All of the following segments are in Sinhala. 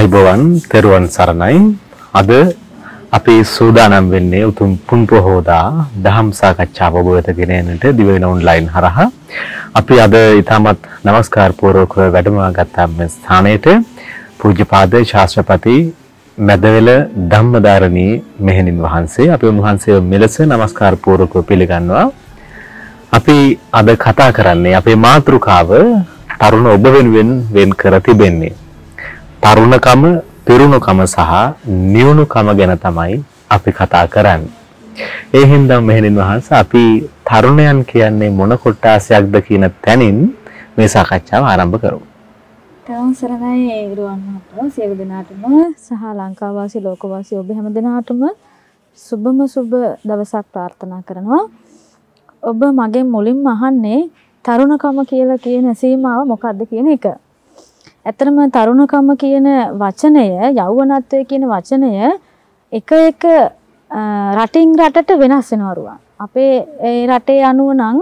ආයිබවන් තෙරුවන් සරණයි. අද අපි සූදානම් වෙන්නේ උතුම් පුන් පොහෝදා දහම් සාකච්ඡාව ඔබට ගෙන එන්නට දිවයින ඔන්ලයින් හරහා. අපි අද ඊටමත් নমස්කාර පූර්වකව වැඩමවා ගත්තා මේ ස්ථානයේට. පූජ්‍යපාද ශාස්ත්‍රපති මැදවල ධම්මදාරණී මෙහෙණින් වහන්සේ අපි උන්වහන්සේව මෙලෙස নমස්කාර පූර්වකව පිළිගන්නවා. අපි අද කතා කරන්නේ අපේ මාතෘකාව තරුණ ඔබ වෙනුවෙන් වෙන් කර තිබෙන්නේ. තරුණකම, පිරුණුකම සහ නියුණුකම ගැන තමයි අපි කතා කරන්නේ. ඒ හින්දා මෙහෙණින් වහන්සේ අපි තරුණයන් කියන්නේ මොන කොටාසයක්ද කියන තැනින් මේ සාකච්ඡාව ආරම්භ කරමු. තවන් සරණයි ගුරුවන් මහත්මයා සියලු දෙනාටම සහ ලංකාවාසී ලෝකවාසී ඔබ හැම දෙනාටම සුබම සුබ දවසක් ප්‍රාර්ථනා කරනවා. ඔබ මගෙන් මුලින්ම අහන්නේ තරුණකම කියලා කියන සීමාව මොකක්ද කියන එක. ඇත්තටම තරුණකම කියන වචනය යෞවනත්වය කියන වචනය එක එක රටින් රටට වෙනස් වෙනවා අපේ ඒ රටේ අනුව නම්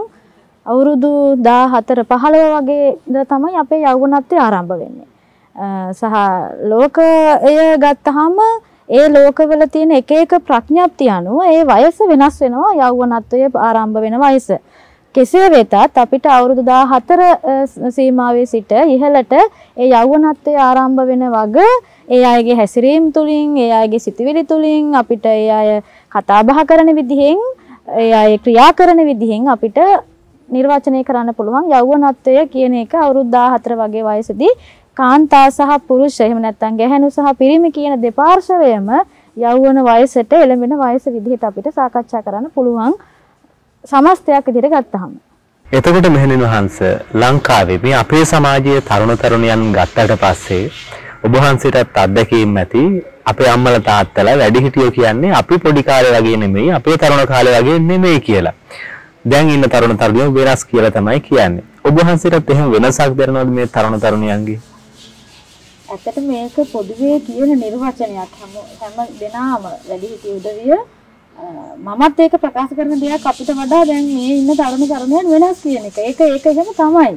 අවුරුදු 14 15 වගේ ඉඳලා තමයි අපේ යෞවනත්වය ආරම්භ වෙන්නේ. සහ ලෝකය ගත්තාම ඒ ලෝකවල තියෙන එක එක ප්‍රඥාප්තිය අනුව ඒ වයස වෙනස් වෙනවා යෞවනත්වය ආරම්භ වෙන වයස. කෙසේ වෙතත් අපිට අවුරුදු 14 සීමාවේ සිට ඉහළට ඒ යෞවනත්වය ආරම්භ වෙන වග ඒ අයගේ හැසිරීම තුලින් ඒ අයගේ සිතුවිලි තුලින් අපිට ඒ අය කතා බහ කරන විදිහෙන් ඒ අය ක්‍රියා කරන විදිහෙන් අපිට නිර්වචනය කරන්න පුළුවන් යෞවනත්වය කියන එක අවුරුදු 14 වගේ වයසදී කාන්තා සහ පුරුෂ එහෙම නැත්නම් ගැහැණු සහ පිරිමි කියන දෙපාර්ශවයම යෞවන වයසට එළඹෙන වයස විදිහට අපිට සාකච්ඡා කරන්න පුළුවන්. සමස්තයක් විදිහට ගත්තාම. එතකොට මෙහෙණින් වහන්ස ලංකාවේ මේ අපේ සමාජයේ තරුණ තරුණියන් ගත්තට පස්සේ ඔබ වහන්සේටත් අත්දැකීම් ඇති අපේ අම්මලා තාත්තලා වැඩිහිටියෝ කියන්නේ අපි පොඩි කාලේ වගේ නෙමෙයි අපේ තරුණ කාලේ වගේ නෙමෙයි කියලා. දැන් ඉන්න තරුණ තරුණියෝ වෙනස් කියලා තමයි කියන්නේ. ඔබ වහන්සේටත් එහෙම වෙනසක් දැනනවද මේ තරුණ තරුණියන්ගේ? ඇත්තට මේක පොදුවේ කියන නිර්වචනයක් හැම හැම දෙනාම වැඩිහිටිය උදවිය මමත් ඒක ප්‍රකාශ කරන දෙයක් අපිට වඩා දැන් මේ ඉන්න තරුණ තරුණයන් වෙනස් කියන එක. ඒක ඒක එහෙම තමයි.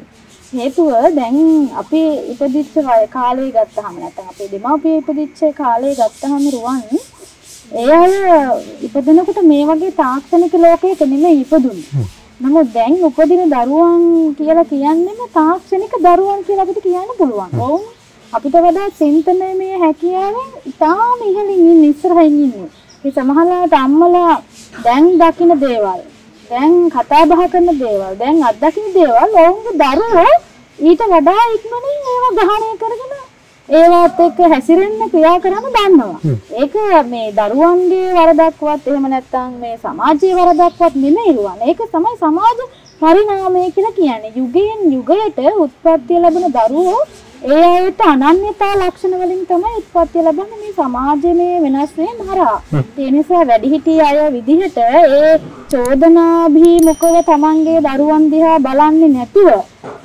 හේතුව දැන් අපි ඉපදිච්ච කාලේ ගත්තාම නැත්නම් අපේ දෙමාපිය ඉපදිච්ච කාලේ ගත්තාම රුවන් ඒ අය ඉපදෙනකොට මේ වගේ තාක්ෂණික ලෝකයක නෙමෙයි ඉපදුනේ. නමුත් දැන් උපදින දරුවන් කියලා කියන්නේම තාක්ෂණික දරුවන් කියලා අපිට කියන්න පුළුවන්. ඔවුන් අපිට වඩා චින්තනයේ හැකියාවෙන් ඉතාම ඉහළින් ඉන්න ඉස්සරහින් ඉන්නේ. මේ සමහරවිට අම්මලා දැන් දකින දේවල් දැන් කතා බහ කරන දේවල් දැන් අත්දකින දේවල් ඔවුන්ගේ දරුවෝ ඊට වඩා ඉක්මනින් ඒවා ග්‍රහණය කරගෙන ඒවත් එක්ක හැසිරෙන්න ක්‍රියා කරන්න දන්නවා. ඒක මේ දරුවන්ගේ වරදක්වත් එහෙම නැත්නම් මේ සමාජයේ වරදක්වත් නෙමෙයි රුවන්. ඒක තමයි සමාජ පරිණාමය කියලා කියන්නේ. යුගයෙන් යුගයට උත්පත්ති ලැබෙන දරුවෝ ඒ අයට අනන්‍යතා ලක්ෂණ වලින් තමයි උත්පත්ති ලැබන්නේ. මේ සමාජයේ වෙනස් වීම හරහා. ඒ නිසා වැඩිහිටි අය විදිහට ඒ චෝදනාභීමුඛව තමන්ගේ දරුවන් දිහා බලන්නේ නැතුව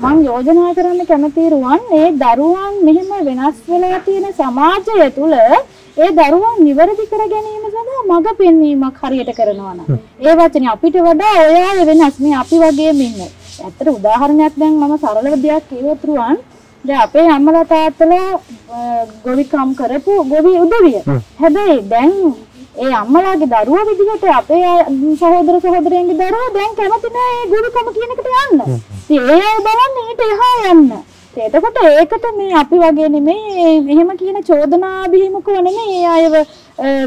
මම යෝජනා කරන්න කැමති රුවන් ඒ දරුවන් මෙහෙම වෙනස් වෙලා තියෙන සමාජය තුල ඒ දරුවන් නිවැරදි කර ගැනීම සඳහා මඟ පෙන්වීමක් හරියට කරනවා නම්. ඒ වචනේ අපිට වඩා ඔයාල වෙනස්. මේ අපි වගේම ඉන්නේ. ඇත්තට උදාහරණයක් දැන් මම සරල දෙයක් කිව්වොත් රුවන් දැන් අපේ අම්මලා තාත්තලා ගොවිකම් කරපු ගොවි උදවිය. හැබැයි දැන් ඒ අම්මලාගේ දරුවෝ විදිහට අපේ සහෝදර සහෝදරයන්ගේ දරුවෝ දැන් කැමති නෑ ඒ ගොවිකම කියන එකට යන්න. ඉතින් ඒ අය බලන්නේ ඊට එහා යන්න. එතකොට ඒකට මේ අපි වගේ නෙමෙයි එහෙම කියන චෝදනා බිහිමුකව නෙමෙයි ඒ අයව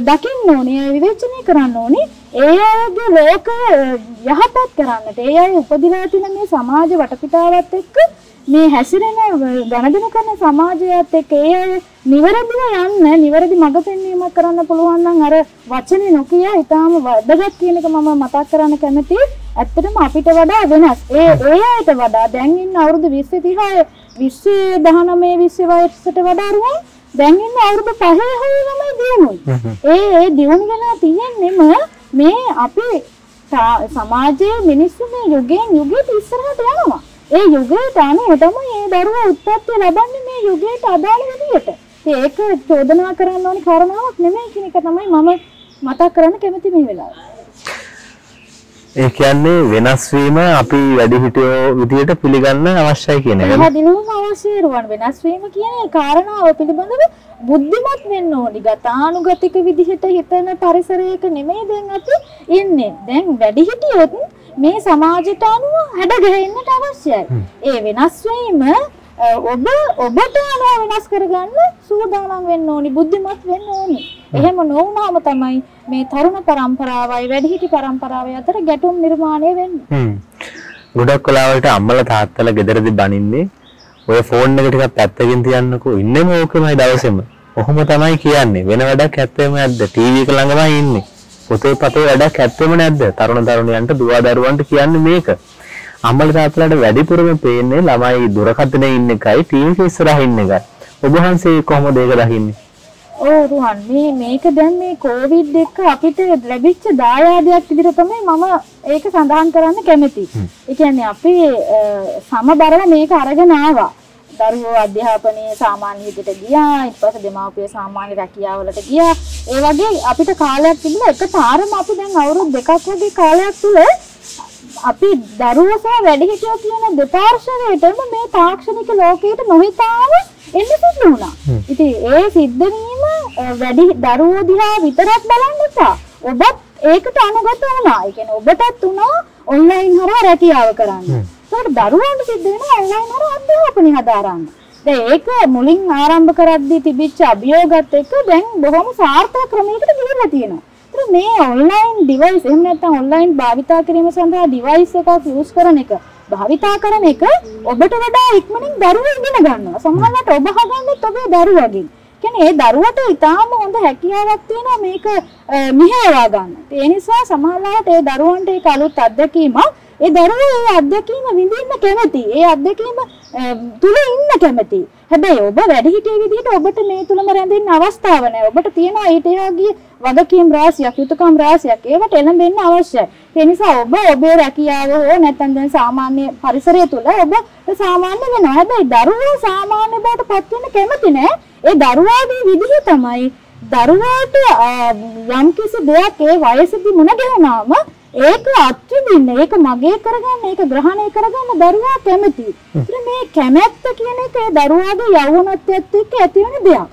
දකින්න ඕනේ විවේචනය කරන්න ඕනේ ඒ අයගේ ලෝකය යහපත් කරන්නට ඒ අය උපදිනා තියෙන මේ සමාජ වටපිටාවත් එක්ක මේ හැසිරෙන ගණදෙන කරන සමාජයත් එක්ක ඒ අය නිවැරදිව යන්න නිවැරදි මඟ පෙන්වීමක් කරන්න පුළුවන් නම් අර වචනේ නොකිය ඊටාම වැදගත් කියන එක මම මතක් කරන්න කැමතියි. ඇත්තටම අපිට වඩා වෙනස්. ඒ ඒ අයට වඩා දැන් ඉන්න අවුරුදු 20 30 20 19 20 වයසට වඩා රුවන් දැන් ඉන්න අවුරුදු 5 6 ළමයි දිනුනොයි. ඒ ඒ දිනුන වෙලා තියෙන්නෙම මේ අපි සමාජයේ මිනිස්සු මේ යුගයෙන් යුගයට ඉස්සරහට යනවා. ඒ යුගයට අනුව තමයි ඒ දරුවා උත්පත්ති ලබන්නේ මේ යුගයට අදාළ විදියට. ඒක චෝදනා කරන්න ඕනි කාරණාවක් නෙමෙයි කියන එක තමයි මම මතක් කරන්න කැමති මේ වෙලාවේ. ඒ කියන්නේ වෙනස් වීම අපි වැඩිහිටියෝ විදියට පිළිගන්න අවශ්‍යයි කියන එක. පැහැදිලිවම අත්‍යවශ්‍යයි රුවන් වෙනස් වීම කියන කාරණාව පිළිබඳව බුද්ධිමත් වෙන්න ඕනි. ගතානුගතික විදිහට හිතන පරිසරයක නෙමෙයි දැන් අපි ඉන්නේ. දැන් වැඩිහිටියොත් මේ සමාජයට අනුව හැඩ ගැහෙන්නට අවශ්‍යයි. ඒ වෙනස් වීම ඔබ ඔබට අනුව වෙනස් කරගන්න සූදානම් වෙන්න ඕනි බුද්ධිමත් වෙන්න ඕනි. එහෙම නොවුනහම තමයි මේ තරුණ පරම්පරාවයි වැඩිහිටි පරම්පරාවයි අතර ගැටුම් නිර්මාණය වෙන්නේ. හ්ම්. ගොඩක් වෙලාවට අම්මලා තාත්තලා ගෙදරදී බනින්නේ ඔය ෆෝන් එක ටිකක් පැත්තකින් තියන්නකෝ ඉන්නෙම ඕකමයි දවසෙම. ඔහොම තමයි කියන්නේ. වෙන වැඩක් ඇත්තෙම නැද්ද? ටීවී එක ළඟමයි ඉන්නේ. පොතේ පතේ වැඩක් ඇත්තෙම නැද්ද? තරුණ තරුණියන්ට දුව දරුවන්ට කියන්නේ මේක. අම්මලා තාත්තලාට වැඩිපුරම පේන්නේ ළමයි දුරකථනයේ ඉන්න එකයි ටීවී එක ඉස්සරහ ඉන්න එකයි. ඔබ වහන්සේ කොහොමද ඒක දකින්නේ? ඔව් රුහන් මේ මේක දැන් මේ කොවිඩ් එක අපිට ලැබිච්ච දායාදයක් විදිහට තමයි මම ඒක සඳහන් කරන්න කැමතියි. ඒ කියන්නේ අපි සමබරව මේක අරගෙන ආවා. දරුවෝ අධ්‍යාපනයේ සාමාන්‍ය විදිහට ගියා ඊට පස්සේ දෙමාපිය සාමාන්‍ය රැකියාවලට ගියා ඒ වගේ අපිට කාලයක් තිබුණා එක පාරම අපි දැන් අවුරුදු දෙකක් වගේ කාලයක් තුල අපි දරුවෝ සහ වැඩිහිටියෝ කියන දෙපාර්ශ්වයටම මේ තාක්ෂණික ලෝකයට නොහිතාම එන්න සිද්ධ වුණා. ඉතින් ඒ සිද්ධ වීම වැඩි දරුවෝ දිහා විතරක් බලන්න එපා. ඔබත් ඒකට අනුගත වුණා. ඒ කියන්නේ ඔබටත් උනා ඔන්ලයින් හරහා රැකියාව කරන්න. ඒකට දරුවන්ට සිද්ධ වෙනවා ඔන්ලයින් හරහා අධ්‍යාපනය හදාරන්න. දැන් ඒක මුලින් ආරම්භ කරද්දී තිබිච්ච අභියෝගات එක්ක දැන් බොහොම සාර්ථක ක්‍රමයකට ගිහිල්ලා තියෙනවා. ඒතර මේ ඔන්ලයින් ඩිවයිස් එහෙම නැත්නම් ඔන්ලයින් භාවිතා කිරීම සඳහා ඩිවයිස් එකක් යූස් කරන එක භාවිතා කරන එක ඔබට වඩා ඉක්මනින් දරුවෝ ඉගෙන ගන්නවා. සමහරවිට ඔබ හදන්නේත් ඔබේ දරුවගෙන්. කියන්නේ ඒ දරුවට ඉතාම හොඳ හැකියාවක් තියෙනවා මේක අ, මෙහෙයවා ගන්න. ඒ නිසා සමහරවිට ඒ දරුවන්ට ඒක අලුත් අත්දැකීමක්. ඒ දරුවෝ ඒ අත්දැකීම විඳින්න කැමති. ඒ අත්දැකීම අ, තුල ඉන්න කැමති. හැබැයි ඔබ වැඩිහිටිය විදිහට ඔබට මේ තුලම රැඳෙන්න අවස්ථාව නැහැ. ඔබට තියෙනවා ඊට එහාගිය වගකීම් රාශියක්, යුතුයකම් රාශියක්. ඒවට එළඹෙන්න අවශ්‍යයි. ඒ නිසා ඔබ ඔබේ රැකියාව හෝ නැත්නම් දැන් සාමාන්‍ය පරිසරය තුල ඔබ සාමාන්‍ය වෙනවා. හැබැයි දරුවෝ සාමාන්‍ය බවට පත් වෙන්න කැමති නැහැ. ඒ දරුවාගේ විදිහ තමයි දරුවාට යම් කිසි දෙයක් ඒ වයසේදී මුණ ගැහුනාම ඒක අත්විඳින්න ඒක මගේ කරගන්න ඒක ග්‍රහණය කරගන්න දරුවා කැමති. ඉතින් මේ කැමැත්ත කියන එක ඒ දරුවාගේ යෞවනත්වයත් එක්ක ඇති වෙන දෙයක්.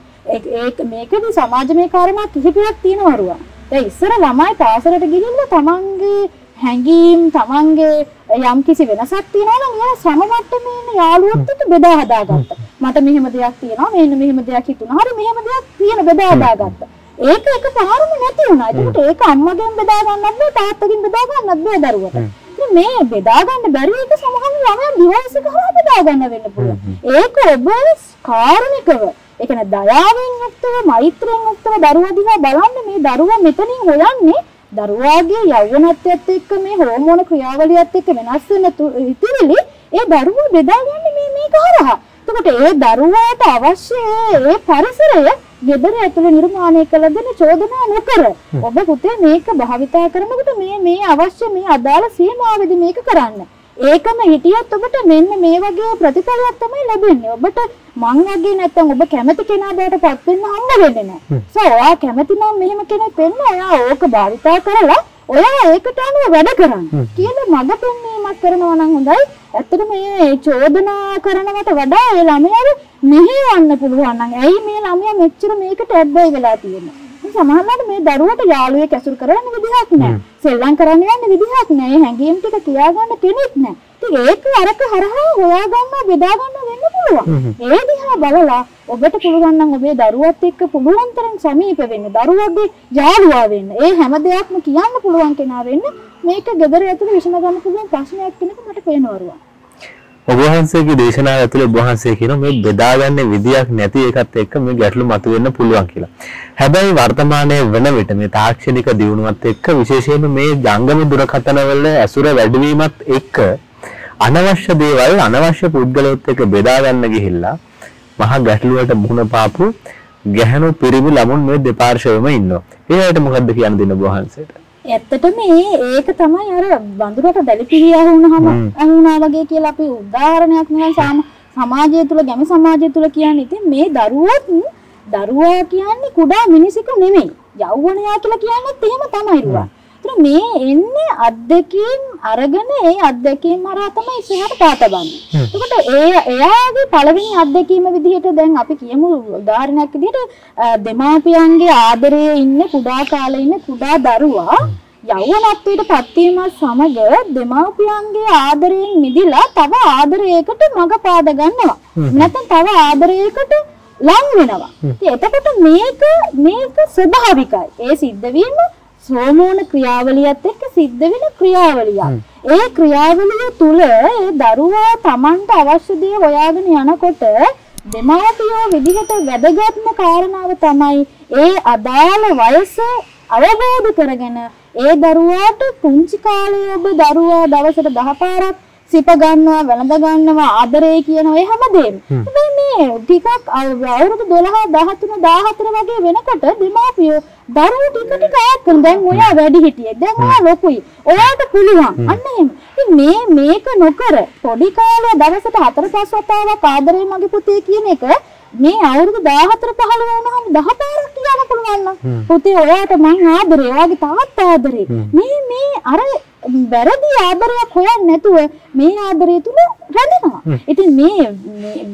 ඒක මේකදී සමාජමය කාරණා කිහිපයක් තියෙනවා. දැන් ඉස්සර ළමයි පාසලට ගිහිල්ලා තමන්ගේ හැඟීම් තමන්ගේ යම් කිසි වෙනසක් තියෙනවා නම් ඒවා සම මට්ටමේ ඉන්න යාළුවොත් එක්ක බෙදා හදාගත්තා. මට මෙහෙම දෙයක් තියෙනවා මෙන්න මෙහෙම දෙයක් හිතුණා. හරි මෙහෙම දෙයක් තියෙන බෙදා හදාගත්තා. ඒක එක පාරම නැති වුණා. ඒකට ඒක අම්මගෙන් බෙදා ගන්නත් බෑ තාත්තගෙන් බෙදා ගන්නත් බෑ දරුවට. මේ බෙදා ගන්න බැරි එක සමහර ළමයා ඩිවයිස් එක කරා බෙදා ගන්න වෙන්න පුළුවන්. ඒක ඔබ කාරුණිකව ඒ කියන්නේ දයාවෙන් යුක්තව මෛත්‍රියෙන් යුක්තව දරුවා දිහා බලන්න මේ දරුවා මෙතනින් හොයන්නේ දරුවාගේ යෞවනත්වයත් එක්ක මේ හෝමෝන ක්‍රියාවලියත් එක්ක වෙනස් වෙන ඉතිරිලි ඒ දරුවා බෙදාගන්නේ මේ මේක හරහා. එතකොට ඒ දරුවාට අවශ්‍ය ඒ පරිසරය ගෙදර ඇතුළේ නිර්මාණය කළ දෙන චෝදනා නොකර ඔබ පුතේ මේක භාවිතා කරනකොට මේ මේ අවශ්‍ය මේ අදාළ සීමාවෙදි මේක කරන්න. ඒකම හිටියොත් ඔබට මෙන්න මේ වගේ ප්‍රතිඵලයක් තමයි ලැබෙන්නේ. ඔබට මං වගේ නැත්තම් ඔබ කැමති කෙනා බවට පත් වෙන්න හම්බ වෙන්නේ නැහැ. සෝ ඔයා කැමති නම් මෙහෙම කෙනෙක් වෙන්න ඔයා ඕක භාවිතා කරලා ඔයා ඒකට අනුව වැඩ කරන්න. කියලා මඟ පෙන්වීමක් කරනවා නම් හොඳයි. ඇත්තට මේ චෝදනා කරනවට වඩා ඒ ළමයාව මෙහෙවන්න පුළුවන් නම් ඇයි මේ ළමයා මෙච්චර මේකට ඇබ්බැහි වෙලා තියෙන්නේ? සමහරවිට මේ දරුවට යාළුවෙක් ඇසුරු කරන්න විදිහක් නැහැ. සෙල්ලම් කරන්න යන්න විදිහක් නැහැ. ඒ හැඟීම් ටික තියාගන්න කෙනෙක් නැහැ. ඒක අරක හරහා හොයාගන්න බෙදා ගන්න වෙන්න පුළුවන්. ඒ දිහා බලලා ඔබට පුළුවන් නම් ඔබේ දරුවත් එක්ක පුළුවන් තරම් සමීප වෙන්න. දරුවගේ යාළුවා වෙන්න. ඒ හැම දෙයක්ම කියන්න පුළුවන් කෙනා වෙන්න. මේක ගෙදර ඇතුළේ විසඳ ගන්න පුළුවන් ප්‍රශ්නයක් කෙනෙක් මට පේනවා. ඔබ වහන්සේගේ දේශනාව ඇතුලේ ඔබ වහන්සේ කියන මේ බෙදාගන්න විදියක් නැති එකත් එක්ක මේ ගැටලු මතුවෙන්න පුළුවන් කියලා. හැබැයි වර්තමානයේ වෙන විට මේ තාක්ෂණික දියුණුවත් එක්ක විශේෂයෙන්ම මේ ජංගම දුරකථන වල ඇසුර වැඩිවීමත් එක්ක අනවශ්‍ය දේවල් අනවශ්‍ය පුද්ගලයොත් එක්ක බෙදා ගන්න ගිහිල්ලා මහා ගැටලුවට මුහුණ පාපු ගැහණු පිරිමි ළමුන් මේ දෙපාර්ශ්වෙම ඉන්නවා. ඒකට මොකද්ද කියන්න දෙන්න ඔබ වහන්සේට? ඇත්තටම ඒක තමයි අර වඳුරට දැලිපිරිය වුණාම වුණා වගේ කියලා අපි උදාහරණයක් නිකන් සාම සමාජය තුල ගැමි සමාජය තුල කියන්නේ ඉතින් මේ දරුවොත් දරුවා කියන්නේ කුඩා මිනිසෙකු නෙමෙයි යෞවනයා කියලා කියන්නේත් එහෙම තමයි රුවා. ඒතර මේ එන්නේ අත්දැකීම් අරගෙන ඒ අත්දැකීම් හරහා තමයි ඉස්සරහට පාතබන්නේ. එතකොට ඒ එයාගේ පළවෙනි අත්දැකීම විදිහට දැන් අපි කියමු උදාහරණයක් විදිහට දෙමාපියන්ගේ ආදරයේ ඉන්න කුඩා කාලේ ඉන්න කුඩා දරුවා යෞවනත්වයට පත්වීමත් සමග දෙමාපියන්ගේ ආදරයෙන් මිදිලා තව ආදරයකට මඟ පාද ගන්නවා. නැත්නම් තව ආදරයකට ලං වෙනවා. ඉතින් එතකොට මේක මේක ස්වභාවිකයි. ඒ සිද්ධ වීම හෝමෝන ක්‍රියාවලියත් එක්ක සිද්ධ වෙන ක්‍රියාවලියක්. ඒ ක්‍රියාවලිය තුල ඒ දරුවා Tamanට අවශ්‍ය දේ හොයාගෙන යනකොට දෙමාපියෝ විදිහට වැදගත්ම කාරණාව තමයි ඒ අදාළ වයස අවබෝධ කරගෙන ඒ දරුවාට පුංචි කාලේ ඔබ දරුවා දවසට 10 පාරක් සිප ගන්නවා වැළඳ ගන්නවා ආදරේ කියන ඔය හැමදේම. හැබැයි මේ ටිකක් අව- අවුරුදු 12 13 14 වගේ වෙනකොට දෙමාපියෝ දරුවෝ ටික ටික ඈත් කරන දැන් ඔයා වැඩි හිටියෙක් දැන් ඔයා ලොකුයි. ඔයාට පුළුවන්. අන්න එහෙම. ඉතින් මේ මේක නොකර පොඩි කාලේ දවසට 4 5 වතාවක් ආදරේ මගේ පුතේ කියන එක මේ අවුරුදු 14 15 වුණාම 10 පාරක් කියන්න පුළුවන් නම්. පුතේ ඔයාට මං ආදරේ ඔයාගේ තාත්තා ආදරේ. මේ මේ අර වැරදි ආදරයක් හොයන්නේ නැතුව මේ ආදරය තුල රැඳෙනවා. ඉතින් මේ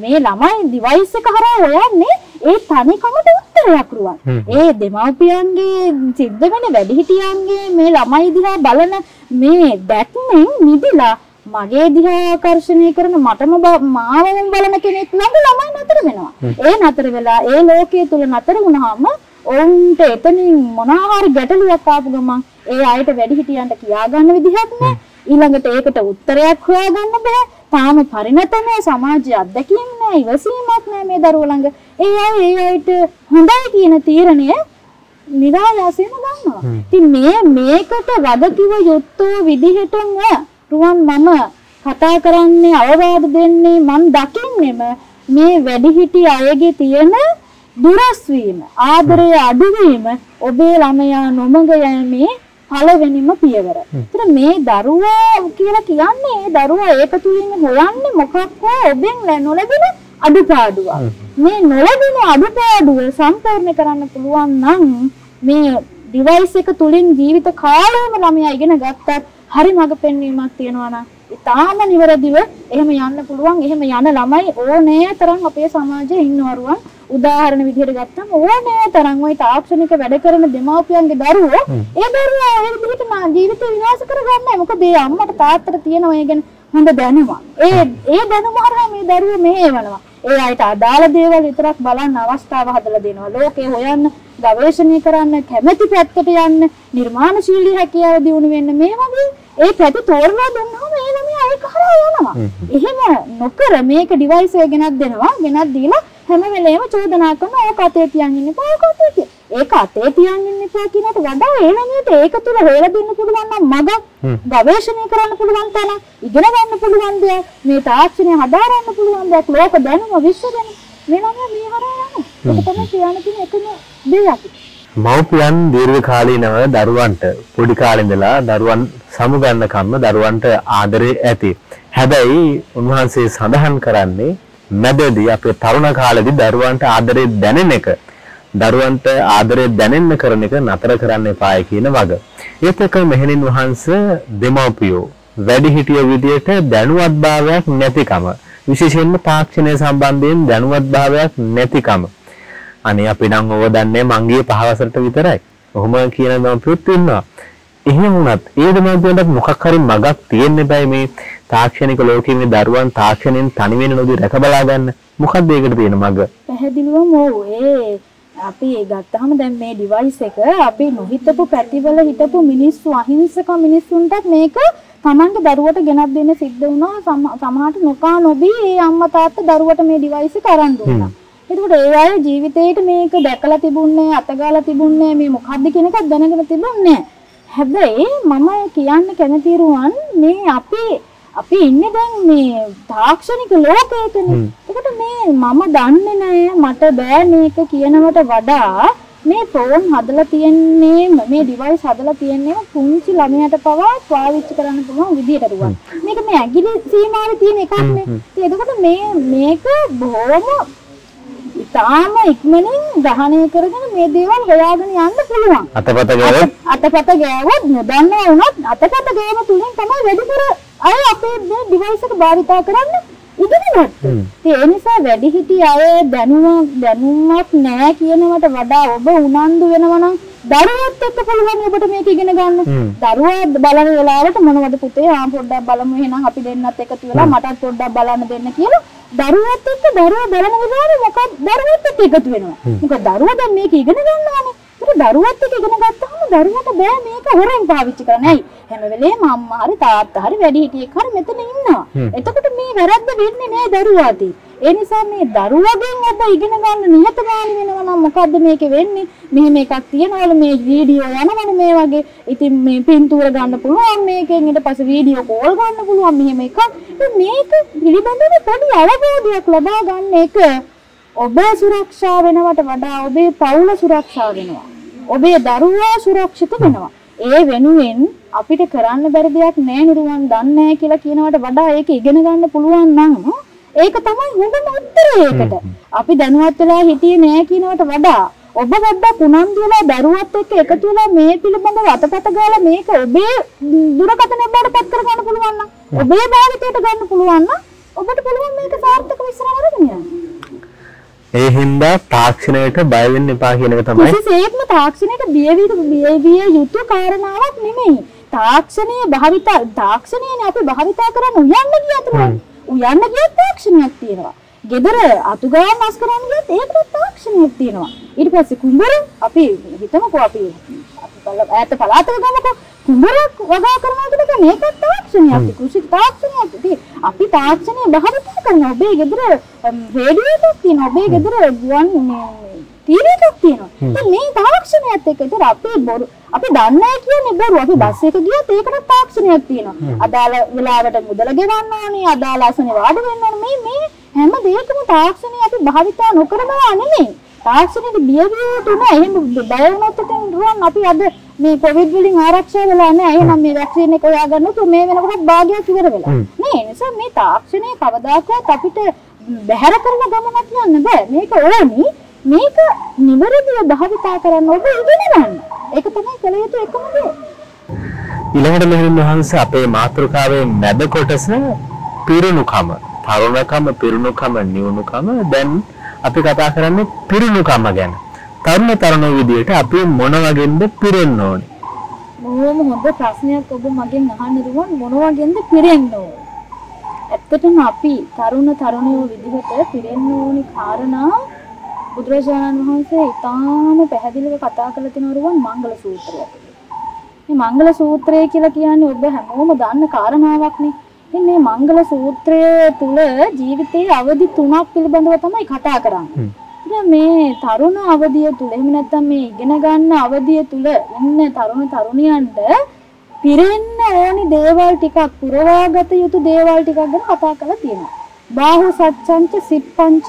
මේ- ළමයි ඩිවයිස් එක හරහා හොයන්නේ ඒ තනිකමට උත්තරයක් රුවන්. ඒ දෙමව්පියන්ගේ සිද්ධ වෙන වැඩිහිටියන්ගේ මේ ළමයි දිහා බලන මේ දැක්මෙන් මිදිලා මගේ දිහා ආකර්ෂණය කරන මටම මාවම බලන කෙනෙක් ළඟ ළමයි නතර වෙනවා. ඒ නතර වෙලා ඒ ලෝකයේ තුල නතර වුණාම ඔවුන්ට එතනින් මොනවා ගැටලුවක් ආපු ගමන් ඒ අයට වැඩිහිටියන්ට කියා ගන්න විදිහක් නැහැ. ඊළඟට ඒකට උත්තරයක් හොයාගන්න බෑ. තාම පරිණත නැහැ සමාජයේ අත්දැකීම් නැහැ ඉවසීමක් නැහැ මේ දරුවෝ ළඟ. ඒ අය ඒ අයට හොඳයි කියන තීරණය නිරායාසයෙන්ම ගන්නවා. ඉතින් මේ මේකට වගකිව යුත්තෝ විදිහටම රුවන් මම කතා කරන්නේ අවවාද දෙන්නේ මම දකින්නෙම මේ වැඩිහිටි අයගේ තියෙන දුරස් වීම ආදරය අඩු වීම ඔබේ ළමයා නොමග යෑමේ පළවෙනිම පියවර. ඒතර මේ දරුවා කියලා කියන්නේ ඒ දරුවා ඒක තුලින් හොයන්නේ මොකක් හෝ ඔබෙන් නොලැබෙන අඩුපාඩුවක්. මේ නොලැබෙන අඩුපාඩුව සම්පූර්ණ කරන්න පුළුවන් නම් මේ ඩිවයිස් එක තුලින් ජීවිත කාලයම ළමයා ඉගෙන ගත්තත් හරි මඟ පෙන්වීමක් තියෙනවා නම් ඉතාම නිවැරදිව එහෙම යන්න පුළුවන්. එහෙම යන ළමයි ඕනෑ තරම් අපේ සමාජයේ ඉන්නවරුවන් උදාහරණ විදිහට ගත්තම ඕනෑ තරම් ওই තාක්ෂණික වැඩ කරන දෙමාපියන්ගේ දරුවෝ ඒ දරුවා ඒ විදිහට ජීවිතය විනාශ කරගන්නේ මොකද ඒ අම්මට තාත්තට තියෙන ඔය ගැන හොඳ දැනුමක්. ඒ ඒ දැනුම හරහා මේ දරුවෝ මෙහෙවනවා. ඒ අයට අදාළ දේවල් විතරක් බලන්න අවස්ථාව හදලා දෙනවා. ලෝකේ හොයන්න, ගවේෂණය කරන්න, කැමැති පැත්තට යන්න, නිර්මාණශීලී හැකියාව දියුණු වෙන්න මේ වගේ ඒ පැති තෝරලා දුන්නාම ඒ ළමයා ඒක හරහා යනවා. එහෙම නොකර මේක ඩිවයිස් එක ගෙනත් දෙනවා. ගෙනත් දීලා හැම වෙලේම චෝදනා කරන ඕක අතේ තියන් ඉන්න එපා ඕක අතේ තියන්. ඒක අතේ තියන් ඉන්න එපා කියනට වඩා ඒ ළමයට ඒක තුල හොයලා දෙන්න පුළුවන් නම් මග ගවේෂණය කරන්න පුළුවන් තැන ඉගෙන ගන්න පුළුවන් දෙයක් මේ තාක්ෂණය හදාරන්න පුළුවන් දෙයක් ලෝක දැනුම විශ්ව දැනුම මේ ළමයා මේ හරහා යනවා. ඒක තමයි කියන්න තියෙන එකම දේ අපි. මව්පියන් දීර්ඝකාලීනව දරුවන්ට පොඩි කාලේ ඉඳලා දරුවන් සමුගන්න කම්ම දරුවන්ට ආදරේ ඇති. හැබැයි උන්වහන්සේ සඳහන් කරන්නේ මැදදී අපේ තරුණ කාලෙදී දරුවන්ට ආදරේ දැනෙන එක දරුවන්ට ආදරේ දැනෙන්න කරන එක නතර කරන්න එපායි කියන වග. ඒත් එක මෙහෙණින් වහන්සේ දෙමව්පියෝ වැඩිහිටිය විදියට දැනුවත්භාවයක් නැතිකම විශේෂයෙන්ම තාක්ෂණය සම්බන්ධයෙන් දැනුවත්භාවයක් නැතිකම අනේ අපි නම් ඕව දන්නේ මංගියේ පහවසරට විතරයි. ඔහොම කියන දවපියුත් ඉන්නවා. එහෙම වුණත් ඒ දෙමාපියන්ට මොකක් හරි මගක් තියෙන්න බෑ මේ තාක්ෂණික ලෝකයේ මේ දරුවන් තාක්ෂණයෙන් තනි වෙන නොදී රැක බලා ගන්න. මොකක්ද ඒකට තියෙන මග? පැහැදිලිවම ඔව් ඒ අපි ඒ ගත්තාම දැන් මේ ඩිවයිස් එක අපි නොහිතපු පැතිවල හිටපු මිනිස්සු අහිංසක මිනිස්සුන්ටත් මේක තමන්ගේ දරුවට ගෙනත් දෙන්න සිද්ධ වුණා සම- සමහරට නොකා නොබී ඒ අම්මා තාත්තා දරුවට මේ ඩිවයිස් එක අරන් දුන්නා. එතකොට ඒ අය ජීවිතේට මේක දැකලා තිබුණේ අතගාලා තිබුණේ මේ මොකද්ද කියන එකක් දැනගෙන තිබුණේ. හැබැයි මම කියන්න කැමතිරුවන් මේ අපි අපි ඉන්නේ දැන් මේ තාක්ෂණික ලෝකයකනේ. එතකොට මේ මම දන්නේ නැහැ මට බෑ මේක කියනවට වඩා මේ ෆෝන් හදලා තියෙන්නේ මේ ඩිවයිස් හදලා තියෙන්නේ පුංචි ළමයට පවා පාවිච්චි කරන්න පුළුවන් විදියට රුවන්. මේක මේ ඇඟිලි සීමාවේ තියෙන එකක් නේ. එතකොට මේ මේක බොහොම ඉතාම ඉක්මනින් ග්‍රහණය කරගෙන මේ දේවල් හොයාගෙන යන්න පුළුවන්. අතපත ගාව අතපත ගෑවොත් නොදන්නවා වුණත් අතපත ගෑම තුලින් තමයි වැඩිපුර අය අපේ මේ ඩිවයිස් එක භාවිතා කරන්න ඉගෙන ගත්තේ. ඒ නිසා වැඩිහිටි අය දැනුම දැනුමක් නැහැ කියනවට වඩා ඔබ උනන්දු වෙනවා නම් දරුවත් එක්ක පුළුවන් ඔබට මේක ඉගෙන ගන්න. දරුවා බලන වෙලාවට මොනවද පුතේ ආ පොඩ්ඩක් බලමු එහෙනම් අපි දෙන්නත් එකතු වෙලා මටත් පොඩ්ඩක් බලන්න දෙන්න කියලා දරුවත් එක්ක දරුවා බලන වෙලාවේ මොකක්ද දරුවත් එක්ක එකතු වෙනවා. මොකද දරුවා දැන් මේක ඉගෙන ගන්නවානේ. ඒක දරුවත් එක්ක ඉගෙන ගත්තාම දරුවාට බෑ මේක හොරෙන් පාවිච්චි කරන්න. ඇයි? හැම වෙලේම අම්මා හරි තාත්තා හරි වැඩි හිටියෙක් හරි මෙතන ඉන්නවා. එතකොට මේ වැරද්ද වෙන්නේ නෑ දරුවාට. ඒ නිසා මේ දරුවගෙන් ඔබ ඉගෙන ගන්න නිහතමානී වෙනවා නම් මොකද්ද මේකේ වෙන්නේ? මෙහෙම එකක් තියනවලු මේ වීඩියෝ යනවනේ මේ වගේ. ඉතින් මේ පින්තූර ගන්න පුළුවන් මේකෙන් ඊට පස්සේ වීඩියෝ කෝල් ගන්න පුළුවන් මෙහෙම එකක්. ඉතින් මේක පිළිබඳව පොඩි අවබෝධයක් ලබා ගන්න එක ඔබේ සුරක්ෂා වෙනවට වඩා ඔබේ පවුල සුරක්ෂා වෙනවා. ඔබේ දරුවා සුරක්ෂිත වෙනවා. ඒ වෙනුවෙන් අපිට කරන්න බැරි දෙයක් නෑ නිරුවන් දන්නේ නෑ කියලා කියනවට වඩා ඒක ඉගෙන ගන්න පුළුවන් නම් ඒක තමයි හොඳම උත්තරය ඒකට. අපි දැනුවත් වෙලා හිටියේ නෑ කියනවට වඩා ඔබ වඩා පුනන්දු වෙලා දරුවත් එක්ක එකතු වෙලා මේ පිළිබඳව අතපත ගාලා මේක ඔබේ දුරකථනය බවට පත් කරගන්න පුළුවන් නම් ඔබේ භාවිතයට ගන්න පුළුවන් නම් ඔබට පුළුවන් මේක සාර්ථකව ඉස්සරහ අරගෙන යන්න. ඒ හින්දා තාක්ෂණයට බය වෙන්න එපා කියන එක තමයි කිසිසේත්ම තාක්ෂණයට බියවිය බියවිය යුතු කාරණාවක් නෙමෙයි. තාක්ෂණය භාවිතා තාක්ෂණයනේ අපි භාවිතා කරන්න උයන්න ගියත් උයන්න ගියත් තාක්ෂණයක් තියෙනවා. ගෙදර අතු ගාන මස් කරන්න ගියත් ඒකට තාක්ෂණයක් තියෙනවා. ඊට පස්සේ කුඹර අපි හිතමුකෝ අපි ඈත පළාතක ගමකෝ කුඹරක් වගා කරනවා කියන එක මේකත් තාක්ෂණයක්. කෘෂි තාක්ෂණයක්. ඉතින් අපි තාක්ෂණය භාවිතා කරන ඔබේ ගෙදර රේඩියෝ එකක් තියෙනවා. ඔබේ ගෙදර ගුවන් මේ ටීවී එකක් තියෙනවා. ඉතින් මේ තාක්ෂණයත් එක්ක ඉතින් අපි බොරු අපි දන්නේ නැහැ කියන්නේ බොරු. අපි බස් එක ගියත් ඒකට තාක්ෂණයක් තියෙනවා. අදාළ වෙලාවට මුදල ගෙවන්න ඕනේ. අදාළ ආසනේ වාඩි වෙන්න ඕනේ. මේ මේ හැම දෙයකම තාක්ෂණය අපි භාවිතා නොකරනවා නෙමෙයි. තාක්ෂණයට බිය නෑ. එහෙම බය වුණොත් ඉතින් රුවන් අපි අද මේ කොවිඩ් වලින් ආරක්ෂා වෙලා නෑ. එහෙනම් මේ වැක්සින් එක හොයාගන්නත් මේ වෙනකොට භාගයක් ඉවර වෙලා. ඒ නිසා මේ තාක්ෂණය කවදාකවත් අපිට බැහැර කරන ගමනක් යන්න බෑ. මේක ඕනි. මේක නිවැරදිව භාවිතා කරන්න ඔබ ඉගෙන ගන්න. ඒක තමයි කළ යුතු එකම දේ. ඊළඟට මෙහෙණින් වහන්සේ අපේ මාතෘකාවේ මැද කොටස පිරුණුකම තරුණකම පිරුණුකම නිවුණුකම දැන් අපි කතා කරන්නේ පිරුණුකම ගැන තරුණ තරුණ විදියට අපි මොන වගේන්ද පිරෙන්න ඕනේ බොහොම හොඳ ප්‍රශ්නයක් ඔබ මගෙන් අහන්න දුවන් මොන වගේන්ද පිරෙන්න ඕන? ඇත්තටම අපි තරුණ තරුණයෝ විදිහට පිරෙන්න ඕනි කාරණා බුදුරජාණන් වහන්සේ ඉතාම පැහැදිලිව කතා කරලා තියෙන රුවන් මංගල සූත්‍රය. මේ මංගල සූත්‍රය කියලා කියන්නේ ඔබ හැමෝම දන්න කාරණාවක්නේ. ඉතින් මේ මංගල සූත්‍රය තුල ජීවිතයේ අවදි තුනක් පිළිබඳව තමයි කතා කරන්නේ. ඉතින් මේ තරුණ අවදිය තුල එහෙම නැත්නම් මේ ඉගෙන ගන්න අවදිය තුල ඉන්න තරුණ තරුණියන්ට පිරෙන්න ඕනි දේවල් ටිකක් පුරවාගත යුතු දේවල් ටිකක් ගැන කතා කරලා තියෙනවා. බාහු සච්ඡංච සිප්පංච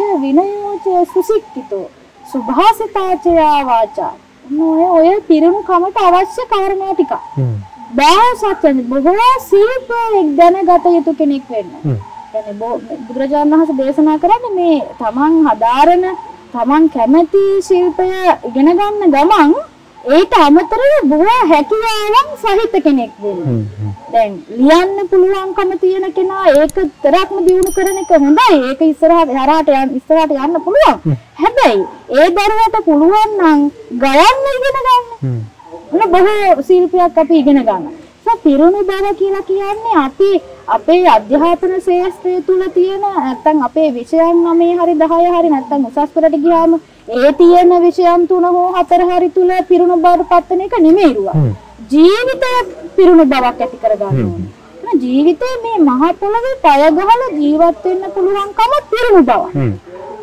විනයෝච සුසික්කිතෝ සුභාසිතාචයා වාචා. ඔය ඔය පිරුණු කමට අවශ්‍ය කාරණා ටිකක්. බාහු සච්ඡංච බොහෝ සිල්පයක් දැනගත යුතු කෙනෙක් වෙන්න. يعني බුදුරජාණන් වහන්සේ දේශනා කරන්නේ මේ තමන් හදාරන තමන් කැමති ශිල්පය ඉගෙන ගන්න ගමන් ඒට අමතරව බොහෝ හැකියාවන් සහිත කෙනෙක් වෙන්න. දැන් ලියන්න පුළුවන්කම තියෙන කෙනා ඒක තරක්ම දියුණු කරන එක හොඳයි. ඒක ඉස්සරහට හරහට යන්න ඉස්සරහට යන්න පුළුවන්. හැබැයි ඒ දරුවට පුළුවන් නම් ගයන්න ඉගෙන ගන්න. මොන බොහෝ ශිල්පයක් අපි ඉගෙන ගන්න. ඒ පිරුණු බව කියලා කියන්නේ අපි අපේ අධ්‍යාපන ශාස්ත්‍රය තුල තියෙන නැත්තම් අපේ විෂයන් 9 හරි 10 හරි නැත්තම් උසස් පෙරට ගියාම ඒ තියෙන විෂයන් 3 හෝ 4 හරි තුල පිරුණු බවට පත්වන එක නෙමෙයිරුවා. ජීවිතය පිරුණු බවක් ඇති කරගන්න ඕනේ. ජීවිතේ මේ මහ පොළවේ පය ගහලා ජීවත් වෙන්න පුළුවන්කම පිරුණු බව.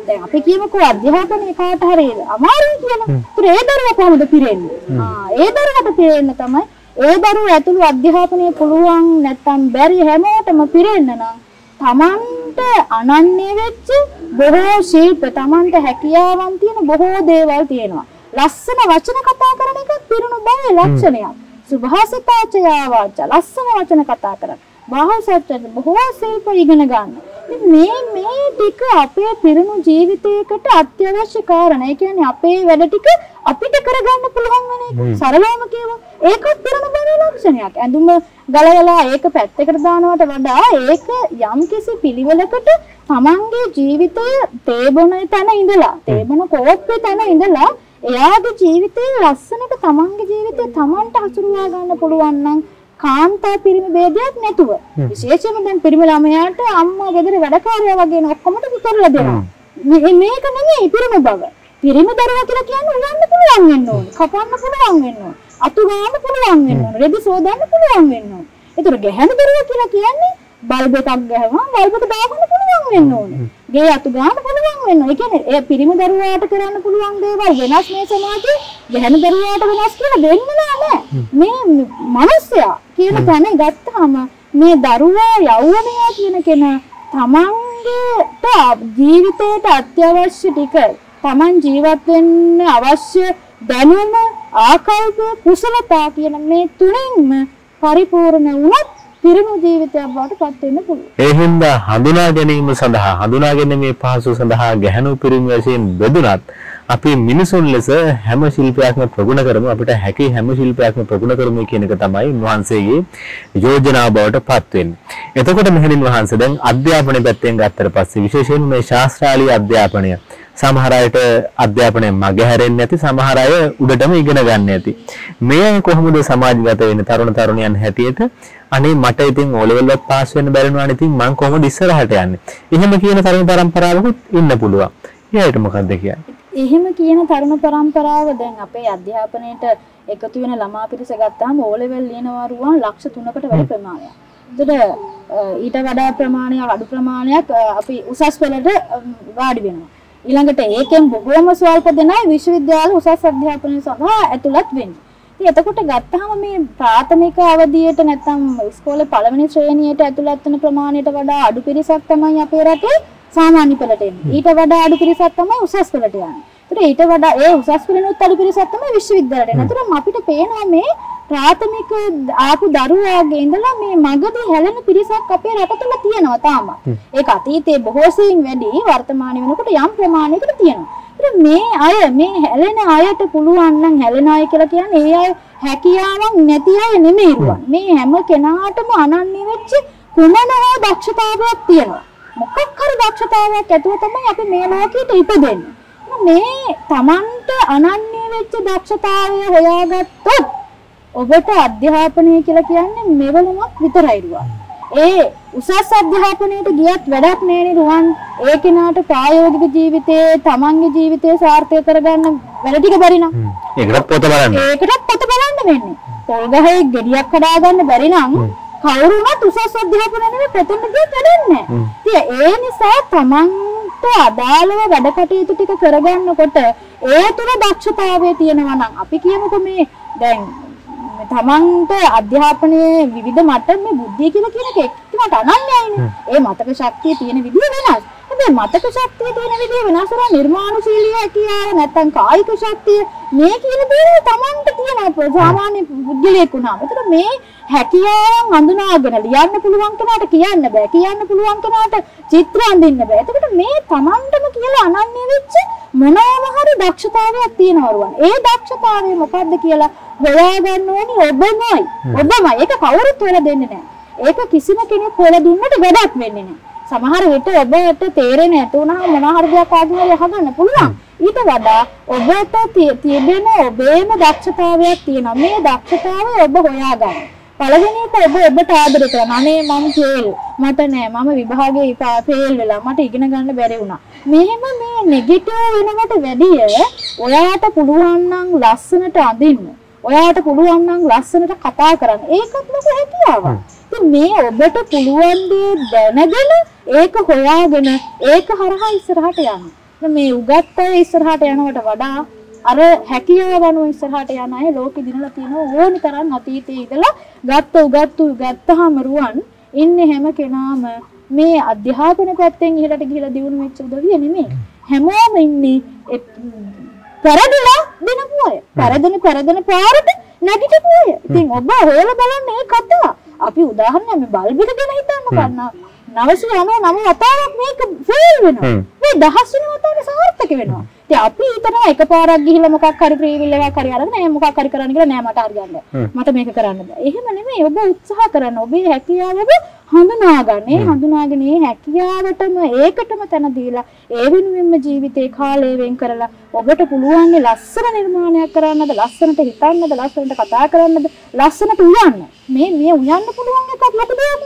දැන් අපි කියමුකෝ අධ්‍යාපනයේ කාට හරි අමාරුයි කියලා. ඒතර ඒ දරුවා කොහොමද පිරෙන්නේ? ආ ඒ දරුවට පිරෙන්න තමයි ඒ දරුවෝ ඇතුළු අධ්‍යාපනය පුළුවන් නැත්තම් බැරි හැමෝටම පිරෙන්න නම් තමන්ට අනන්‍ය වෙච්ච බොහෝ ශිල්ප තමන්ට හැකියාවන් තියෙන බොහෝ දේවල් තියෙනවා. ලස්සන වචන කතා කරන එක පිරුණු බවේ ලක්ෂණයක්. සුභාසිතාචයා වාචා ලස්සන වචන කතා කරන. බාහසත්ට බොහෝ ශිල්ප ඉගෙන ගන්න. මේ මේ ටික අපේ පිරුණු ජීවිතයකට අත්‍යවශ්‍ය කාරණා. ඒ කියන්නේ අපේ වැඩ ටික අපිට කරගන්න පුළුවන් වෙන එක. සරලවම කියමු. ඒකත් පිරුණු බව ලක්ෂණයක්. ඇඳුම ගලවලා ඒක පැත්තකට දානවට වඩා ඒක යම්කිසි පිළිවෙලකට තමන්ගේ ජීවිතය තේබොන තැන ඉඳලා තේබොන කෝප්පේ තැන ඉඳලා එයාගේ ජීවිතේ ලස්සනට තමන්ගේ ජීවිතය තමන්ට හසුරුවා ගන්න පුළුවන් නම් කාන්තා පිරිමි ભેදයක් නැතුව. විශේෂයෙන්ම දැන් පිරිමි ළමයාට අම්මා ගෙදර වැඩකාරයා වගේ ඔක්කොමද කරලා දෙනවා. මේ- මේක නෙමෙයි පිරිමි බව. පිරිමි දරුවා කියලා කියන්නේ උයන්න පුළුවන් වෙන්න ඕනේ. කපන්න පුළුවන් වෙන්න ඕනේ. අතු ගන්න පුළුවන් වෙන්න ඕනේ. රෙදි සෝදන්න පුළුවන් වෙන්න ඕනේ. ඒතර ගැහැණු දරුවා කියලා කියන්නේ බල්බ එකක් ගහනවා බල්බ එක දාගන්න පුළුවන් වෙන්න ඕනේ. ගේ අතු ගන්න පුළුවන් වෙන්න ඕනේ. ඒ කියන්නේ ඒ පිරිමි දරුවාට කරන්න පුළුවන් දේවල් වෙනස් මේ සමාජයේ ගැහැණු දරුවාට වෙනස් කියලා දෙන්නේ නෑ මේ මිනිස්සයා කියන තැන ගත්තාම මේ දරුවා යෞවනයා කියන කෙනා තමන්ගේට ජීවිතයට අත්‍යවශ්‍ය ටික තමන් ජීවත් වෙන්න අවශ්‍ය දැනුම ආකල්ප කුසලතා කියන මේ තුනෙන්ම පරිපූර්ණ වුණත් පිරිමු ජීවිතයක් බවට පත් වෙන්න පුළුවන්. ඒ හින්දා හඳුනා ගැනීම සඳහා හඳුනා ගැනීමේ පහසු සඳහා ගැහණු පිරිමි වශයෙන් බෙදුනත් අපි මිනිසුන් ලෙස හැම ශිල්පයක්ම ප්‍රගුණ කරමු අපිට හැකි හැම ශිල්පයක්ම ප්‍රගුණ කරමු කියන එක තමයි උන්වහන්සේගේ යෝජනාව බවට පත් වෙන්නේ. එතකොට මෙහෙණින් වහන්සේ දැන් අධ්‍යාපනය පැත්තෙන් ගත්තට පස්සේ විශේෂයෙන්ම මේ ශාස්ත්‍රාලීය අධ්‍යාපනය සමහර අයට අධ්‍යාපනය මගහැරෙන්නේ නැති සමහර අය උඩටම ඉගෙන ගන්න ඇති. මේ කොහොමද සමාජගත වෙන්නේ තරුණ තරුණියන් හැටියට? අනේ මට ඉතින් O level එකක් පාස් වෙන්න බැරි වුණානේ ඉතින් මං කොහොමද ඉස්සරහට යන්නේ? එහෙම කියන තරුණ පරම්පරාවකුත් ඉන්න පුළුවන්. එයාට මොකක්ද කියන්නේ? එහෙම කියන තරුණ පරම්පරාව දැන් අපේ අධ්‍යාපනයේට එකතු වෙන ළමා පිරිස ගත්තාම O level ලියනවරුවා ලක්ෂ 3කට වැඩි ප්‍රමාණයක්. එතකොට ඊට වඩා ප්‍රමාණයක් අඩු ප්‍රමාණයක් අපි උසස් පෙළට වාඩි වෙනවා. ඊළඟට ඒකෙන් බොහෝම ස්වල්ප දෙනයි විශ්වවිද්‍යාල උසස් අධ්‍යාපනය සඳහා ඇතුළත් වෙන්නේ. ඉතින් එතකොට ගත්තාම මේ ප්‍රාථමික අවධියට නැත්නම් ඉස්කෝලේ පළවෙනි ශ්‍රේණියට ඇතුළත් වෙන ප්‍රමාණයට වඩා අඩු පිරිසක් තමයි අපේ රටේ සාමාන්‍ය පෙළට එන්නේ. ඊට වඩා අඩු පිරිසක් තමයි උසස් පෙළට යන්නේ. ඒතර ඊට වඩා ඒ උසස් පෙළෙනුත් අඩු පිරිසක් තමයි විශ්වවිද්‍යාලයට එන්නේ. ඒතර අපිට පේනවා මේ ප්‍රාථමික ආපු දරුවාගේ ඉඳලා මේ මගදී හැලෙන පිරිසක් අපේ රට තුළ තියෙනවා තාම. ඒක අතීතයේ බොහෝ සෙයින් වැඩි වර්තමාන වෙනකොට යම් ප්‍රමාණයකට තියෙනවා. ඒතර මේ අය මේ හැලෙන අයට පුළුවන් නම් හැලෙන අය කියලා කියන්නේ ඒ අය හැකියාවක් නැති අය නෙමෙයි. මේ හැම කෙනාටම අනන්‍ය වෙච්ච කුමන හෝ දක්ෂතාවයක් තියෙනවා. මොකක් හරි දක්ෂතාවයක් ඇතුව තමයි අපි මේ ලෝකෙට ඉපදෙන්නේ. මේ Tamanට අනන්‍ය වෙච්ච දක්ෂතාවය හොයාගත්තොත් ඔබට අධ්‍යාපනය කියලා කියන්නේ මෙවලුමක් විතරයි රුවන්. ඒ උසස් අධ්‍යාපනයට ගියත් වැඩක් නෑනේ රුවන්. ඒ කෙනාට ප්‍රායෝගික ජීවිතයේ තමන්ගේ ජීවිතය සාර්ථක කරගන්න වැඩ ටික බැරි නම් ඒකටත් පොත බලන්න. ඒකටත් පොත බලන්න වෙන්නේ. පොල් ගහේ ගෙඩියක් හදාගන්න බැරි නම් කවුරුවත් උසස් අධ්‍යාපනය නෙවෙයි ප්‍රථම දේ වැඩන්නේ. ඉතින් ඒ නිසා තමන්ට අදාළව වැඩ කටයුතු ටික කරගන්නකොට ඒ තුන දක්ෂතාවය තියෙනවා නම් අපි කියමුකෝ මේ දැන් තමන්ට අධ්‍යාපනයේ විවිධ මට්ටම් මේ බුද්ධිය කියලා කියන එක එක්කමට අනන්‍යයිනේ. ඒ මතක ශක්තිය තියෙන විදිහ වෙනස්. හැබැයි මතක ශක්තිය තියෙන විදිහ වෙනස් කරලා නිර්මාණශීලී හැකියාව නැත්තම් කායික ශක්තිය මේ කියන දේ තමන්ට තියෙන අප- සාමාන්‍ය බුද්ධිලෙක් වුණාම. ඒතර මේ හැකියාවන් අඳුනාගෙන ලියන්න පුළුවන් කෙනාට කියන්න බෑ. කියන්න පුළුවන් කෙනාට චිත්‍ර අඳින්න බෑ. එතකොට මේ තමන්ටම කියලා අනන්‍ය වෙච්ච මොනවාම හරි දක්ෂතාවයක් තියෙනවරුවන්. ඒ දක්ෂතාවය මොකද්ද කියලා හොයාගන්න ඕනි ඔබමයි. ඔබමයි. ඒක කවුරුත් හොයලා දෙන්නේ නැහැ. ඒක කිසිම කෙනෙක් හොයලා දුන්නට වැඩක් වෙන්නේ නැහැ. සමහර විට ඔබට තේරෙන්නේ නැතු වුණාම මොනවා හරි දෙයක් ආගිහරි අහගන්න පුළුවන්. ඊට වඩා ඔබට තිය- තිබෙන ඔබේම දක්ෂතාවයක් තියෙනවා. මේ දක්ෂතාවය ඔබ හොයාගන්න. පළවෙනි එක ඔබ ඔබට ආදර කරන අනේ මම ෆේල් මට නෑ. මම විභාගේ ෆේල් වෙලා මට ඉගෙන ගන්න බැරි වුණා. මෙහෙම මේ නෙගටිව් වෙනකට වැඩිය ඔයාට පුළුවන් නම් ලස්සනට අඳින්න. ඔයාට පුළුවන් නම් ලස්සනට කතා කරන්න. ඒකත් ලොකු හැකියාවක්. ඉතින් මේ ඔබට පුළුවන් දේ දැනගෙන ඒක හොයාගෙන ඒක හරහා ඉස්සරහට යන්න. දැන් මේ උගත් අය ඉස්සරහට යනවට වඩා අර හැකියාව අනුව ඉස්සරහට යන අය ලෝකෙ දිනලා තියෙන ඕනි තරම් අතීතයේ ඉඳලා ගත්ත උගත්තු ගත්තාම රුවන් ඉන්නේ හැම කෙනාම මේ අධ්‍යාපන පැත්තෙන් ඉහළට ගිහිලා දියුණු වෙච්ච උදවිය නෙමෙයි හැමෝම ඉන්නේ එ- පෙරදිලා දෙනපු අය. පෙරදෙන පෙරදෙන පාරට නැගිටපු අය. ඉතින් ඔබ හොයලා බලන්න මේ කතාව අපි උදාහරණයක් මේ බල්බ් එක ගැන හිතන්න ගන්න 999 වතාවක් මේක ෆේල් වෙනවා. මේ දහස් වෙන වතාවේ සාර්ථක වෙනවා. ඉතින් අපි හිතනවා එකපාරක් ගිහිල්ලා මොකක් හරි ෆ්‍රීවිල් එකක් හරි අරගෙන නෑ මොකක් හරි කරන්න කියලා නෑ මට හරියන්නේ. මට මේක කරන්න බෑ. එහෙම නෙමෙයි ඔබ උත්සාහ කරන්න. ඔබේ හැකියාව ඔබ හඳුනාගන්න. හඳුනාගෙන ඒ හැකියාවටම ඒකටම තැන දීලා ඒ වෙනුවෙන්ම ජීවිතේ කාලය වෙන් කරලා ඔබට පුළුවන් ලස්සන නිර්මාණයක් කරන්නද ලස්සනට හිතන්නද ලස්සනට කතා කරන්නද ලස්සනට උයන්න. මේ මේ උයන්න පුළුවන් එකක් ලොකු දෙයක්.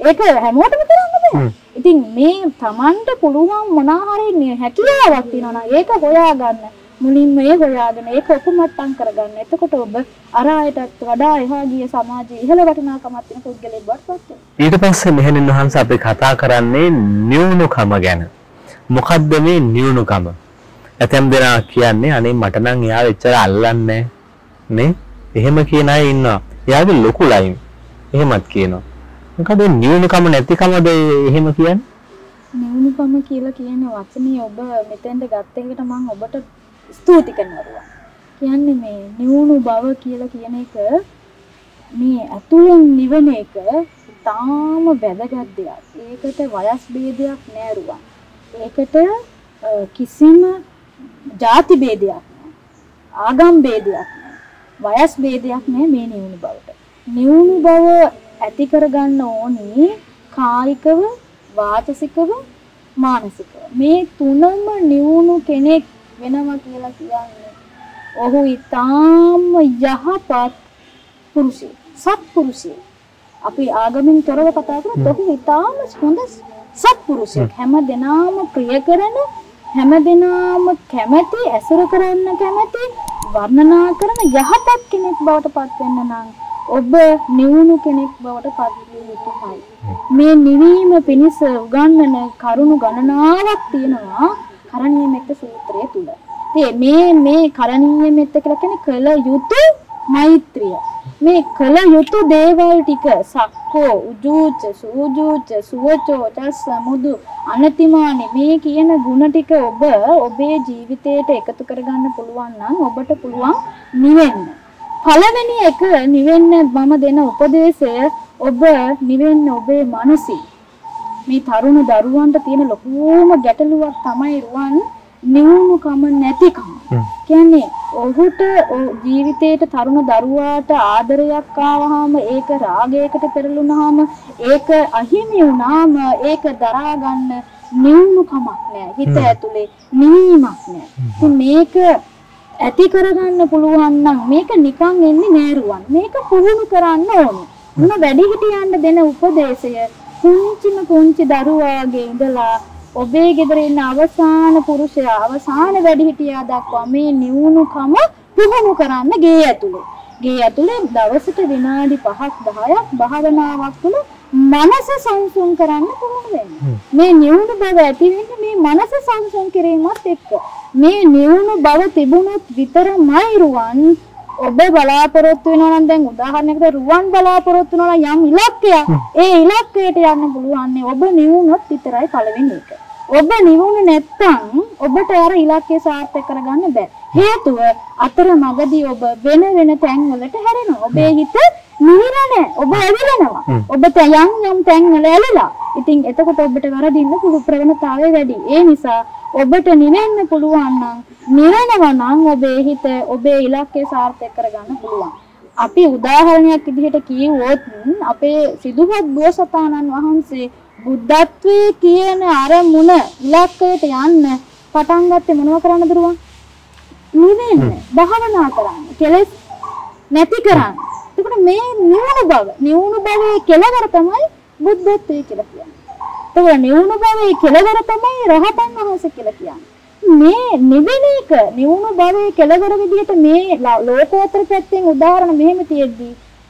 ඒක හැමෝටම කරන්න බෑ. ඉතින් මේ Tamanට පුළුවන් මොනවා හරි හැකියාවක් තියෙනවා ඒක හොයාගන්න. මුලින්ම ඒ හොයාගෙන ඒක උපමට්ටම් කරගන්න. එතකොට ඔබ අර අයටත් වඩා එහා ගිය සමාජයේ ඉහළ වටිනාකමක් තියෙන පුද්ගලයෙක් බවට පත් වෙනවා. ඊට පස්සේ මෙහෙණින් වහන්සේ අපි කතා කරන්නේ නියුණුකම ගැන. මොකද්ද මේ නියුණුකම? ඇතැම් දෙනා කියන්නේ අනේ මට නම් එයාව එච්චර අල්ලන්නේ නේ? එහෙම කියන අය ඉන්නවා. එයාගේ ලොකු ලයින්. එහෙමත් කියනවා. මොකද නියුණුකම නැතිකමද එහෙම කියන්නේ? නිවුණුකම කියලා කියන වචනේ ඔබ මෙතෙන්ට ගත්ත එකට මම ඔබට ස්තුති කරනවා. කියන්නේ මේ නිවුණු බව කියලා කියන එක මේ ඇතුළෙන් නිවන එක තාම වැදගත් දෙයක්. ඒකට වයස් ભેදයක් නෑරුවා. ඒකට කිසිම ಜಾති ભેදයක් නෑ. ආගම් ભેදයක් නෑ. වයස් ભેදයක් නෑ මේ නිවුණු බවට. නිවුණු බව ඇති කරගන්න ඕනේ කායිකව වාචසිකව මානසිකව මේ තුනම නිවුණු කෙනෙක් වෙනවා කියලා කියන්නේ. ඔහු ඊටාම යහපත් පුරුෂයෙක් සත්පුරුෂයෙක්. අපි ආගමින් තොරව කතා කරොත් ඔහු ඊටාම හොඳ සත්පුරුෂයෙක්. හැම. දිනාම ප්‍රිය කරන හැම දිනාම කැමැති ඇසුර කරන්න කැමැති වර්ණනා කරන යහපත් කෙනෙක් බවට පත් වෙන්න නම් ඔබ නිවුණු කෙනෙක් බවට පත් විය යුතුයි. මේ නිවීම පිණිස උගන්වන කරුණු ගණනාවක් තියෙනවා කරණීය මෙත්ත සූත්‍රය තුල. ඉතින් මේ මේ කරණීය මෙත්ත කියලා කියන්නේ කළ යුතු මෛත්‍රිය. මේ කළ යුතු දේවල් ටික සක්කෝ උජූච සූජූච සුවචෝ චස්ස මුදු අනතිමානි මේ කියන ಗುಣ ටික ඔබ ඔබේ ජීවිතයට එකතු කරගන්න පුළුවන් නම් ඔබට පුළුවන් නිවෙන්න. පළවෙනි එක නිවෙන්න මම දෙන උපදේශය ඔබ නිවෙන්න ඔබේ මනසින් මේ තරුණ දරුවන්ට තියෙන ලොකුම ගැටලුවක් තමයි රුවන් නිවුණුකම නැතිකම. කියන්නේ ඔහුට ජීවිතේට තරුණ දරුවාට ආදරයක් ආවහම ඒක රාගයකට පෙරළුනහම ඒක අහිමි වුණාම ඒක දරා ගන්න නිවුණුකමක් නෑ. හිත ඇතුලේ නිවීමක් නෑ. ඉතින් මේක ඇති කරගන්න පුළුවන් නම් මේක නිකන් එන්නේ නෑරුවන්. මේක පුහුණු කරන්න ඕනේ. මොන වැඩිහිටියන්ට දෙන උපදේශය පුංචිම පුංචි දරුවාගේ ඉඳලා ඔබේ ගෙදර ඉන්න අවසාන පුරුෂයා අවසාන වැඩිහිටියා දක්වා මේ නිවුණුකම පුහුණු කරන්න ගේ ඇතුලේ. ගේ ඇතුලේ දවසට විනාඩි 5ක් 10ක් භාවනාවක් තුළ මනස සංසුන් කරන්න පුහුණු වෙන්න. මේ නිවුණු බව ඇති මේ මනස සංසුන් කිරීමත් එක්ක. මේ නිවුණු බව තිබුණොත් විතරමයි රුවන් ඔබ බලාපොරොත්තු වෙනවා නම් දැන් උදාහරණයකට රුවන් බලාපොරොත්තු වෙනවා යම් ඉලක්කයක් ඒ ඉලක්කයට යන්න පුළුවන් ඔබ නිවුණොත් විතරයි පළවෙනි එක. ඔබ නිවුණු නැත්තම් ඔබට අර ඉලක්කය සාර්ථක කරගන්න බෑ. හේතුව අතර මගදී ඔබ වෙන වෙන තැන්වලට හැරෙනවා. ඔබේ හිත නිවිලා නැහැ. ඔබ ඇවිලෙනවා. ඔබ යම් යම් තැන්වල ඇලිලා. ඉතින් එතකොට ඔබට වරදින්න පුළු ප්‍රවණතාවය වැඩි. ඒ නිසා ඔබට නිවෙන්න පුළුවන් නම් නිවෙනවා නම් ඔබේ හිත ඔබේ ඉලක්කය සාර්ථක කරගන්න පුළුවන්. අපි උදාහරණයක් විදිහට කිව්වොත් අපේ සිදුහත් බෝසතාණන් වහන්සේ බුද්ධත්වයේ කියන අරමුණ ඉලක්කයට යන්න පටන් ගත්තේ මොනව කරන්නද දුරුවන්? නිවෙන්න, භාවනා කරන්න, කෙලෙස් නැති කරන්න. එතකොට මේ නිවුණු බව, නිවුණු භවයේ කෙලවර තමයි බුද්ධත්වයේ කියලා කියන්නේ. එතකොට නිවුණු භවයේ කෙලවර තමයි රහතන් වහන්සේ කියලා කියන්නේ. මේ නිවෙන එක නිවුණු භවයේ කෙලවර විදිහට මේ ලෝකෝත්තර පැත්තෙන් උදාහරණ මෙහෙම තියෙද්දි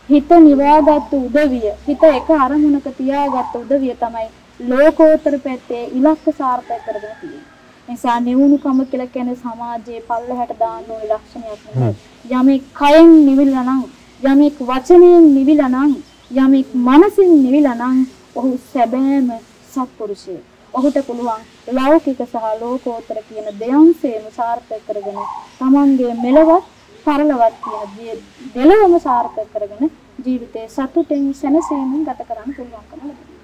හිත නිවාගත් උදවිය හිත එක අරමුණක තියාගත් උදවිය තමයි ලෝකෝත්තර පැත්තේ ඉලක්ක සාර්ථක කරගෙන තියෙන්නේ. නිසා නිවුණුකම කියලා කියන්නේ සමාජයේ පල්ලහැට දාන්න ඕන ලක්ෂණයක් නෙමෙයි. යමෙක් කයෙන් නිවිලා නම් යමෙක් වචනයෙන් නිවිලා නම් යමෙක් මනසින් නිවිලා නම් ඔහු සැබෑම සත්පුරුෂයෙක්. ඔහුට පුළුවන් ලෞකික සහ ලෝකෝත්තර කියන දෙයන්සේම සාර්ථක කරගෙන තමන්ගේ මෙලවත් පරලවත් කියන දේ- දෙලොවම සාර්ථක කරගෙන ජීවිතේ සතුටෙන් සැනසීමෙන් ගත කරන්න පුළුවන්කම ලැබෙනවා.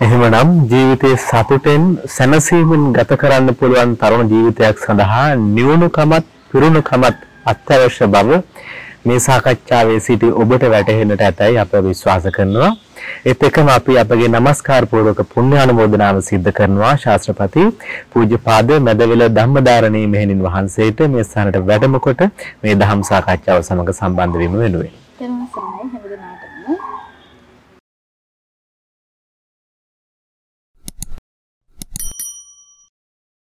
එහෙමනම් ජීවිතයේ සතුටෙන් සැනසීමෙන් ගත කරන්න පුළුවන් තරුණ ජීවිතයක් සඳහා නිවුණුකමත් පිරුණුකමත් අත්‍යවශ්‍ය බව මේ සාකච්ඡාවේ සිටි ඔබට වැටහෙන්නට ඇතයි අප විශ්වාස කරනවා. ඒත් එක්කම අපි අපගේ নমස්කාර පූර්වක පුණ්‍ය අනුමෝදනාව සිද්ධ කරනවා ශාස්ත්‍රපති පූජ්‍යපාද මැදවිල ධම්මදාරණී මෙහෙණින් වහන්සේට මේ ස්ථානට වැඩම කොට මේ ධම් සාකච්ඡාව සමග සම්බන්ධ වීම වෙනුවෙන්. තෙරුවන් සරණයි